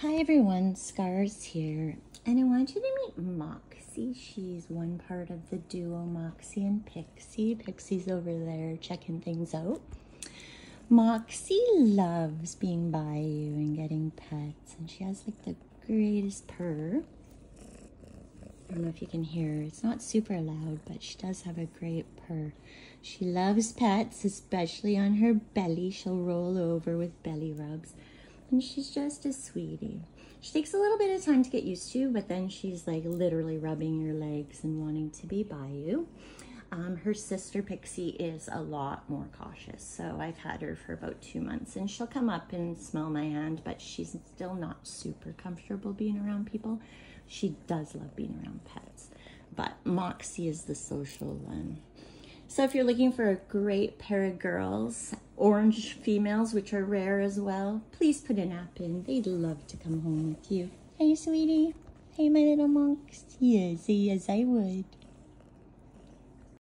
Hi everyone, Scars here, and I want you to meet Moxie. She's one part of the duo Moxie and Pixie. Pixie's over there checking things out. Moxie loves being by you and getting pets, and she has like the greatest purr. I don't know if you can hear. It's not super loud, but she does have a great purr. She loves pets, especially on her belly. She'll roll over with belly rubs. And she's just a sweetie. She takes a little bit of time to get used to, but then she's like literally rubbing your legs and wanting to be by you. Um, her sister Pixie is a lot more cautious. So I've had her for about two months and she'll come up and smell my hand, but she's still not super comfortable being around people. She does love being around pets, but Moxie is the social one. So if you're looking for a great pair of girls, orange females, which are rare as well, please put an app in. They'd love to come home with you. Hey, sweetie. Hey, my little monks. Yes, yes, I would.